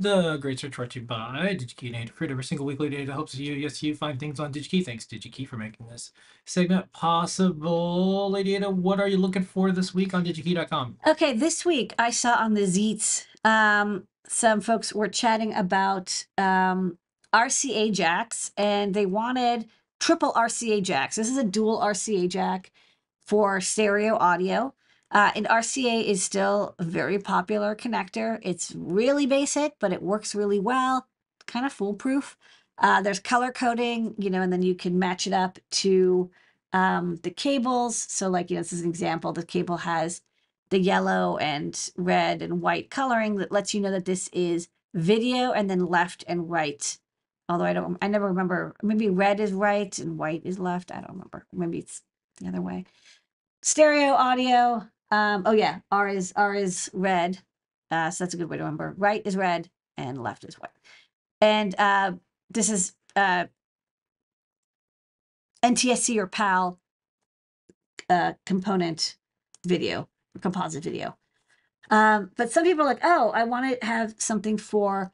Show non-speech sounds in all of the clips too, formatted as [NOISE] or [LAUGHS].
The Great Search brought to you by DigiKey and Adafruit. Every single week Lady Ada helps you, yes, you find things on DigiKey. Thanks, DigiKey, for making this segment possible. Lady Ada, what are you looking for this week on digikey.com? Okay, this week I saw on the Xeets, um, some folks were chatting about um, RCA jacks and they wanted triple RCA jacks. This is a dual RCA jack for stereo audio. Uh, and RCA is still a very popular connector. It's really basic, but it works really well, kind of foolproof. Uh, there's color coding, you know, and then you can match it up to um, the cables. So like, you know, this is an example. The cable has the yellow and red and white coloring that lets you know that this is video and then left and right. Although I don't, I never remember, maybe red is right and white is left. I don't remember. Maybe it's the other way. Stereo audio, um, oh yeah, R is R is red. Uh, so that's a good way to remember. Right is red and left is white. And uh, this is uh, NTSC or PAL uh, component video, composite video. Um, but some people are like, oh, I want to have something for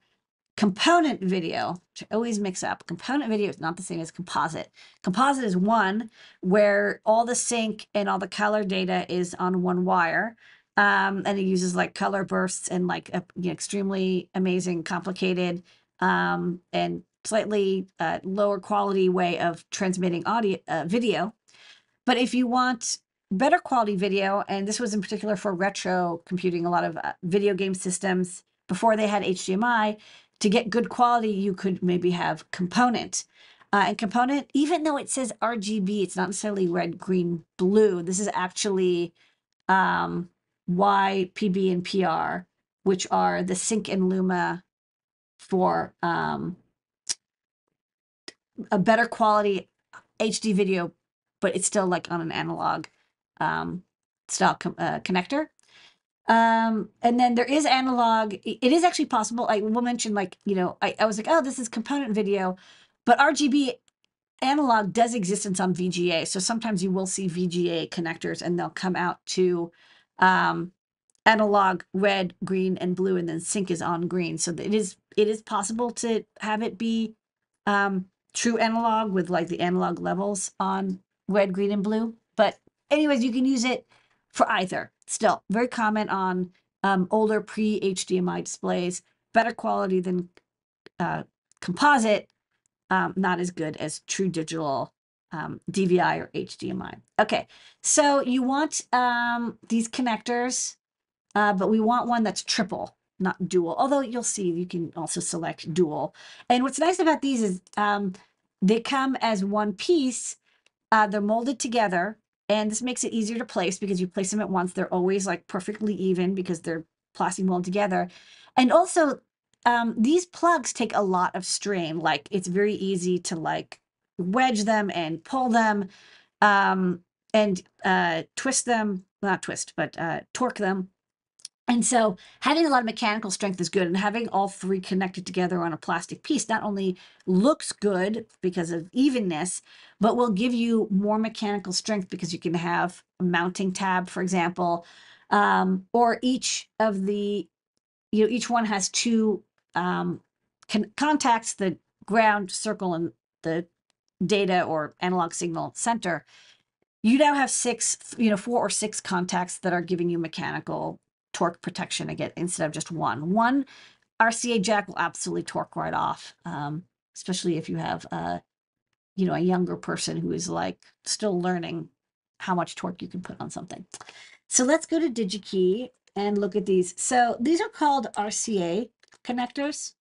component video, which I always mix up. Component video is not the same as composite. Composite is one where all the sync and all the color data is on one wire. Um, and it uses like color bursts and like a you know, extremely amazing, complicated, um, and slightly uh, lower quality way of transmitting audio uh, video. But if you want better quality video, and this was in particular for retro computing, a lot of uh, video game systems before they had HDMI, to get good quality, you could maybe have component. Uh, and component, even though it says RGB, it's not necessarily red, green, blue. This is actually um, Y, PB, and PR, which are the Sync and Luma for um, a better quality HD video, but it's still like on an analog um, style uh, connector. Um, and then there is analog. It is actually possible. I will mention like, you know, I, I was like, oh, this is component video, but RGB analog does exist in some VGA. So sometimes you will see VGA connectors and they'll come out to um, analog red, green, and blue, and then sync is on green. So it is it is possible to have it be um, true analog with like the analog levels on red, green, and blue. But anyways, you can use it for either. Still, very common on um, older pre HDMI displays, better quality than uh, composite, um, not as good as true digital um, DVI or HDMI. Okay, so you want um, these connectors, uh, but we want one that's triple, not dual. Although you'll see you can also select dual. And what's nice about these is um, they come as one piece. Uh, they're molded together and this makes it easier to place because you place them at once. They're always like perfectly even because they're plastic molded together. And also, um, these plugs take a lot of strain. Like it's very easy to like wedge them and pull them um, and uh, twist them, not twist, but uh, torque them and so having a lot of mechanical strength is good and having all three connected together on a plastic piece not only looks good because of evenness, but will give you more mechanical strength because you can have a mounting tab, for example, um, or each of the, you know, each one has two um, con contacts, the ground circle and the data or analog signal center. You now have six, you know, four or six contacts that are giving you mechanical torque protection again instead of just one. One RCA jack will absolutely torque right off, um, especially if you have a, you know, a younger person who is like still learning how much torque you can put on something. So let's go to DigiKey and look at these. So these are called RCA connectors.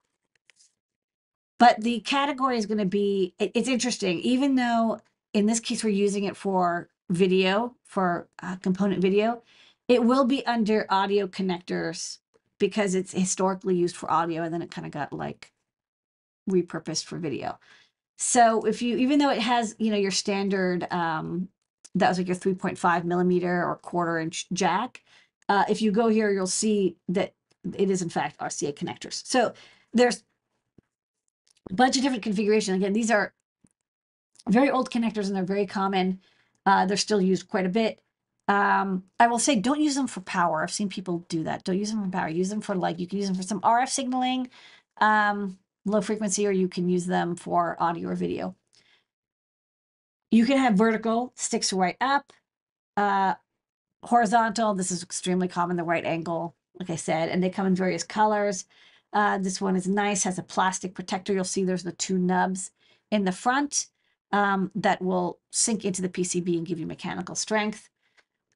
But the category is going to be, it, it's interesting, even though in this case we're using it for video, for uh, component video, it will be under audio connectors because it's historically used for audio and then it kind of got like repurposed for video. So if you, even though it has, you know, your standard, um, that was like your 3.5 millimeter or quarter inch jack. Uh, if you go here, you'll see that it is in fact RCA connectors. So there's a bunch of different configurations. Again, these are very old connectors and they're very common. Uh, they're still used quite a bit. Um, I will say don't use them for power. I've seen people do that. Don't use them for power. Use them for like, you can use them for some RF signaling. um, low frequency, or you can use them for audio or video. You can have vertical, sticks right up. Uh, horizontal, this is extremely common, the right angle, like I said, and they come in various colors. Uh, this one is nice, has a plastic protector. You'll see there's the two nubs in the front um, that will sink into the PCB and give you mechanical strength.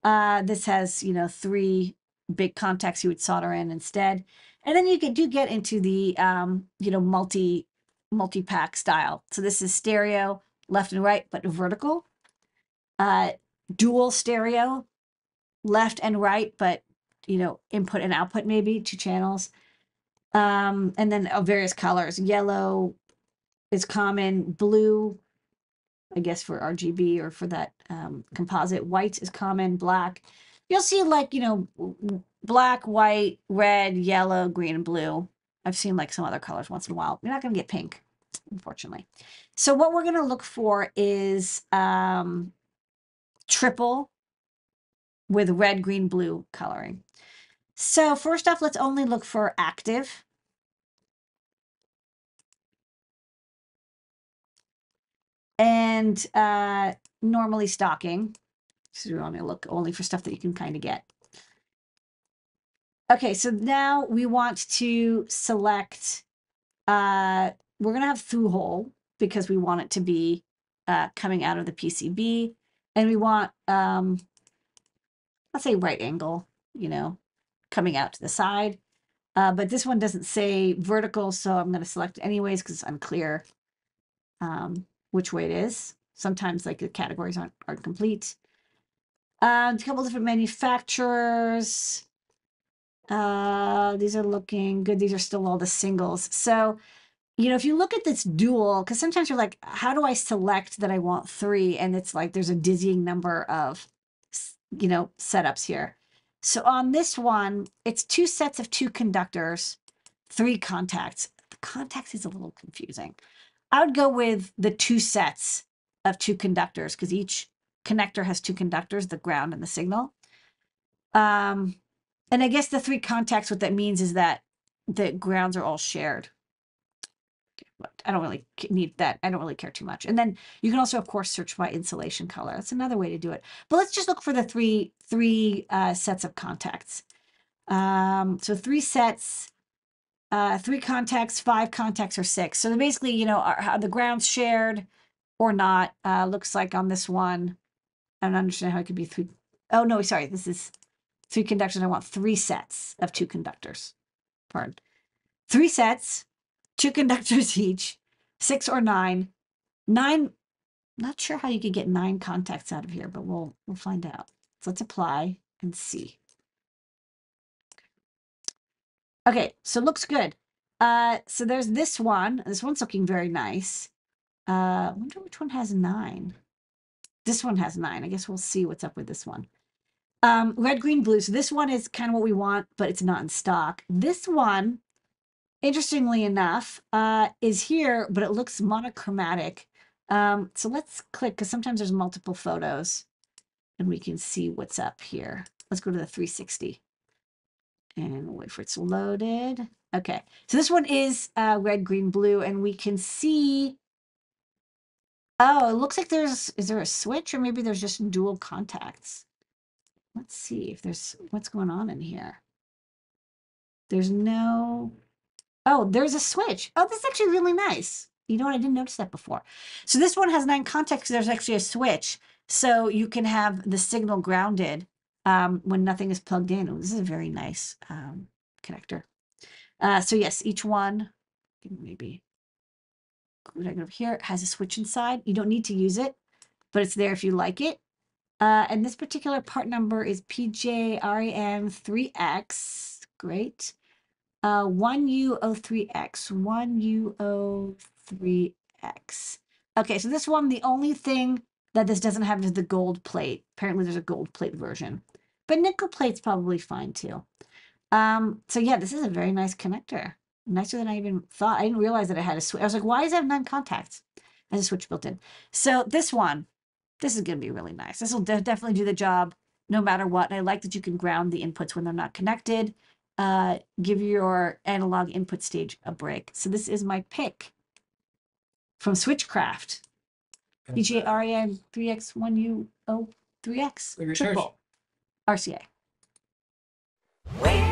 Uh, this has, you know, three big contacts you would solder in instead. And then you do get into the, um, you know, multi, multi-pack style. So this is stereo, left and right, but vertical. Uh, dual stereo, left and right, but, you know, input and output maybe, two channels. Um, and then of various colors. Yellow is common, blue, I guess for RGB or for that um, composite. White is common, black. You'll see like, you know, black, white, red, yellow, green, and blue. I've seen like some other colors once in a while. You're not going to get pink, unfortunately. So what we're going to look for is um, triple with red, green, blue coloring. So first off, let's only look for active. And uh, normally stocking. So we want to look only for stuff that you can kind of get. Okay, so now we want to select, uh, we're going to have through hole because we want it to be uh, coming out of the PCB. And we want, um, let's say right angle, you know, coming out to the side. Uh, but this one doesn't say vertical, so I'm going to select anyways because it's unclear um, which way it is. Sometimes like the categories aren't, aren't complete. Uh, a couple different manufacturers. Uh, these are looking good. These are still all the singles. So, you know, if you look at this dual, because sometimes you're like, how do I select that I want three? And it's like there's a dizzying number of, you know, setups here. So on this one, it's two sets of two conductors, three contacts. The contacts is a little confusing. I would go with the two sets of two conductors because each connector has two conductors, the ground and the signal. Um, and I guess the three contacts, what that means is that the grounds are all shared. I don't really need that. I don't really care too much. And then you can also, of course, search by insulation color. That's another way to do it. But let's just look for the three three uh, sets of contacts. Um, so three sets, uh, three contacts, five contacts, or six. So basically, you know, are, are the grounds shared or not? Uh, looks like on this one, I don't understand how it could be three. Oh no, sorry, this is three conductors. I want three sets of two conductors. Pardon. Three sets, two [LAUGHS] conductors each, six or nine. Nine. Not sure how you could get nine contacts out of here, but we'll we'll find out. So let's apply and see. Okay, so looks good. Uh, so there's this one. This one's looking very nice. Uh, I wonder which one has nine. This one has nine. I guess we'll see what's up with this one. Um, red, green, blue. So this one is kind of what we want, but it's not in stock. This one, interestingly enough, uh, is here, but it looks monochromatic. Um, so let's click because sometimes there's multiple photos and we can see what's up here. Let's go to the 360 and wait for it's loaded. Okay, so this one is uh, red, green, blue, and we can see. Oh, it looks like there's. Is there a switch, or maybe there's just dual contacts? Let's see if there's what's going on in here. There's no. Oh, there's a switch. Oh, this is actually really nice. You know what? I didn't notice that before. So this one has nine contacts. There's actually a switch, so you can have the signal grounded um, when nothing is plugged in. Oh, this is a very nice um, connector. Uh, so yes, each one, maybe over here, has a switch inside. You don't need to use it, but it's there if you like it. Uh, and this particular part number is PJREM3X. Great. Uh, 1U03X. 1U03X. Okay, so this one, the only thing that this doesn't have the gold plate. Apparently, there's a gold plate version, but nickel plate's probably fine too. Um, so yeah, this is a very nice connector. Nicer than I even thought. I didn't realize that it had a switch. I was like, why does it have nine contacts? Has a switch built in. So this one, this is going to be really nice. This will de- definitely do the job no matter what. And I like that you can ground the inputs when they're not connected. uh, give your analog input stage a break. So this is my pick from Switchcraft. DJREI three X one U O three X Triple RCA. Wait.